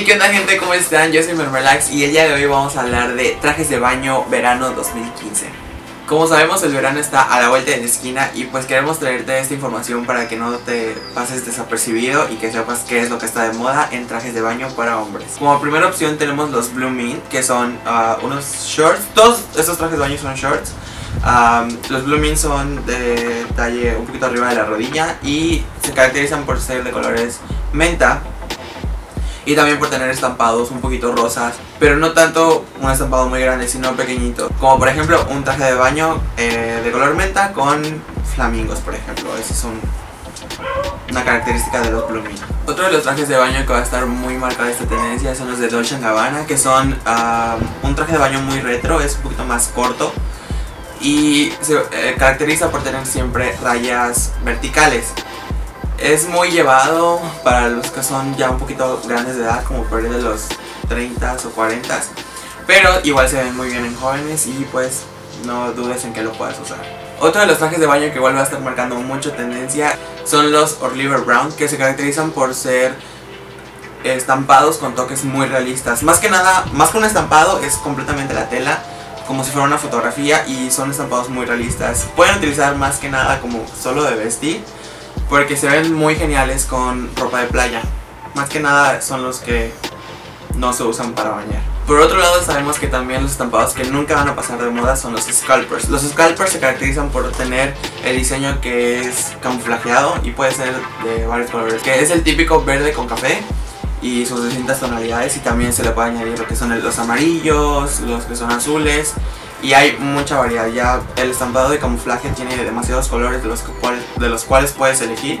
Hey, ¿qué onda gente? ¿Cómo están? Yo soy Mermelax y el día de hoy vamos a hablar de trajes de baño verano 2015. Como sabemos el verano está a la vuelta de la esquina y pues queremos traerte esta información para que no te pases desapercibido y que sepas qué es lo que está de moda en trajes de baño para hombres. Como primera opción tenemos los Blue Mint que son ah, unos shorts, todos estos trajes de baño son shorts. los Blue Mint son de talle un poquito arriba de la rodilla y se caracterizan por ser de colores menta y también por tener estampados un poquito rosas, pero no tanto un estampado muy grande, sino pequeñito. Como por ejemplo un traje de baño eh, de color menta con flamingos, por ejemplo. Esa es una característica de los Blooming. Otro de los trajes de baño que va a estar muy marcada esta tendencia son los de Dolce Gabbana, que son ah, un traje de baño muy retro, es un poquito más corto y se eh, caracteriza por tener siempre rayas verticales. Es muy llevado para los que son ya un poquito grandes de edad, como por de los 30 o 40 pero igual se ven muy bien en jóvenes y pues no dudes en que lo puedas usar. Otro de los trajes de baño que igual va a estar marcando mucho tendencia son los Oliver Brown, que se caracterizan por ser estampados con toques muy realistas. Más que nada, más que un estampado, es completamente la tela, como si fuera una fotografía y son estampados muy realistas. Pueden utilizar más que nada como solo de vestir porque se ven muy geniales con ropa de playa. Más que nada son los que no se usan para bañar. Por otro lado sabemos que también los estampados que nunca van a pasar de moda son los scalpers. Los scalpers se caracterizan por tener el diseño que es camuflajeado y puede ser de varios colores. Que es el típico verde con café y sus distintas tonalidades y también se le puede añadir lo que son los amarillos, los que son azules y hay mucha variedad. Ya el estampado de camuflaje tiene demasiados colores de los, cuales, de los cuales puedes elegir.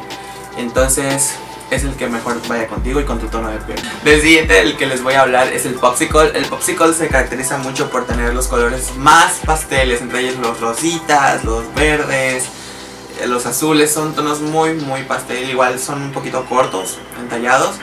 Entonces es el que mejor vaya contigo y con tu tono de piel. Del siguiente, el que les voy a hablar es el Popsicle. El Popsicle se caracteriza mucho por tener los colores más pasteles, entre ellos los rositas, los verdes, eh, los azules. Son tonos muy, muy pastel. Igual son un poquito cortos, entallados.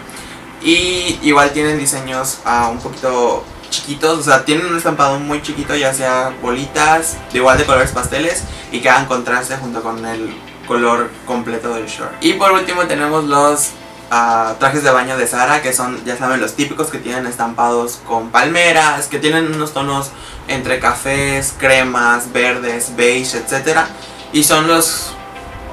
Y igual tienen diseños uh, un poquito chiquitos, o sea, tienen un estampado muy chiquito, ya sea bolitas, de igual de colores pasteles y que hagan contraste junto con el color completo del short. Y por último tenemos los ah, trajes de baño de Sara, que son, ya saben, los típicos que tienen estampados con palmeras, que tienen unos tonos entre cafés, cremas, verdes, beige, etc. Y son los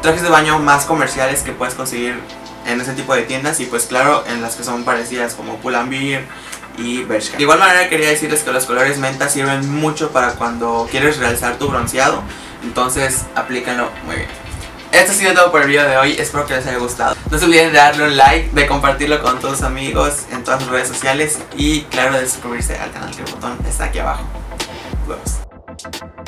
trajes de baño más comerciales que puedes conseguir en ese tipo de tiendas y pues claro en las que son parecidas como Pull&Bear, y Bershka. De igual manera quería decirles que los colores menta sirven mucho para cuando quieres realizar tu bronceado, entonces aplícanlo muy bien. Esto ha sido todo por el video de hoy, espero que les haya gustado. No se olviden de darle un like, de compartirlo con todos amigos en todas sus redes sociales y claro de suscribirse al canal que el botón está aquí abajo. Nos vemos.